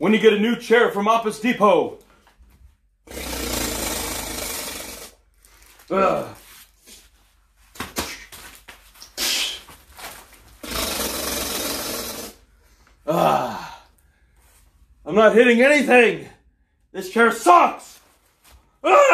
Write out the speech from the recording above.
when you get a new chair from Office Depot. Ugh. Ah. I'm not hitting anything. This chair sucks. Ah!